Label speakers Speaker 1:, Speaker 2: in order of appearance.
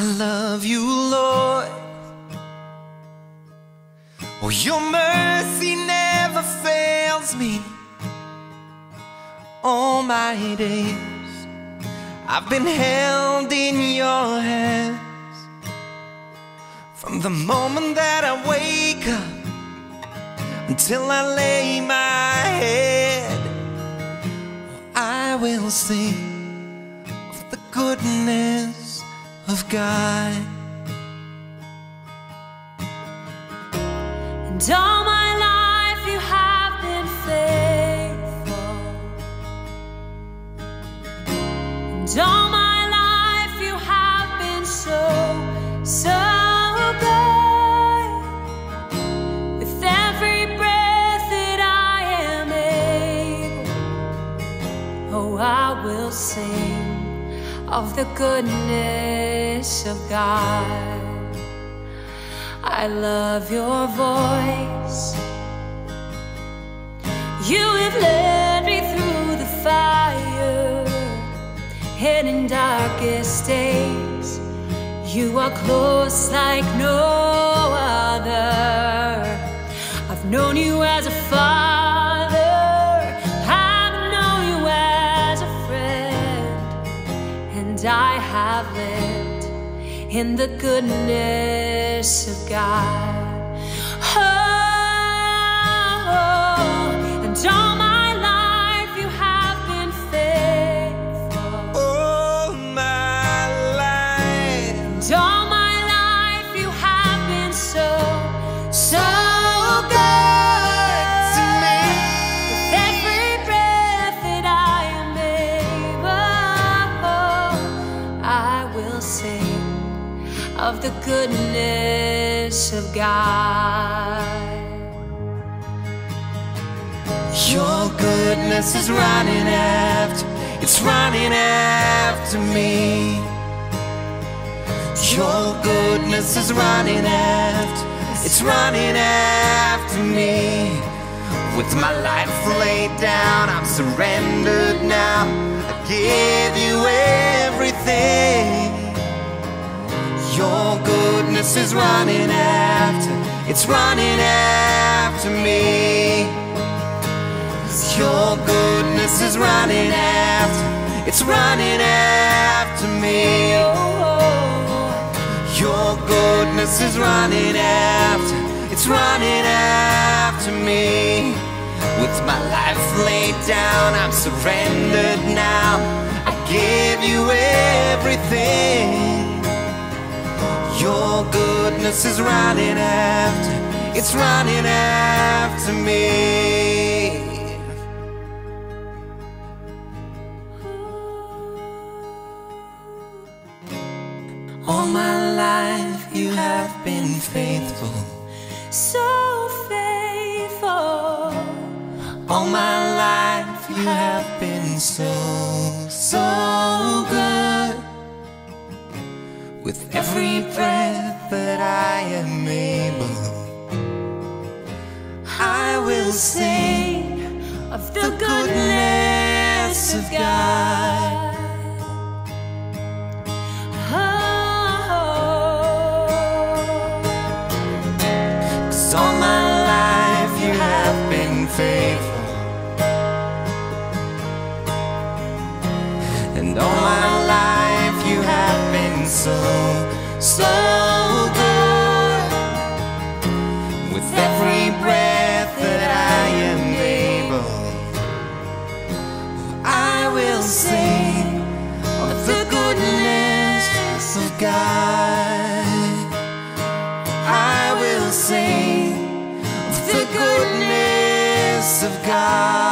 Speaker 1: I love you, Lord. Oh, your mercy never fails me. All my days, I've been held in your hands. From the moment that I wake up until I lay my head, I will sing of the goodness of God.
Speaker 2: And all my life you have been faithful. And all my life you have been so, so good. With every breath that I am able, oh, I will sing of the goodness of God. I love your voice. You have led me through the fire, and in darkest days, you are close like no other. I've known you as a father, I've known you as a friend, and I have lived in the goodness of God. Oh, and all my life you have been faithful.
Speaker 1: All my life.
Speaker 2: And all of the goodness of God.
Speaker 1: Your goodness is running after, it's running after me. Your goodness is running after, it's running after me. With my life laid down, I'm surrendered now. I give you everything. Your goodness is running after, it's running after me. Your goodness is running after, it's running after me. Your goodness is running after, it's running after me. With my life laid down, I'm surrendered now. I give you everything. Goodness is running after, it's running after me. All my life you have been faithful.
Speaker 2: So faithful.
Speaker 1: All my life you have been so, so good. With every breath I will sing
Speaker 2: of the,
Speaker 1: goodness of God.
Speaker 2: Oh,
Speaker 1: all my life you have been faithful. And all my life you have been so, so With every breath that I am able, I will sing of the goodness of God. I will sing of the goodness of God.